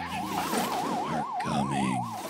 are coming.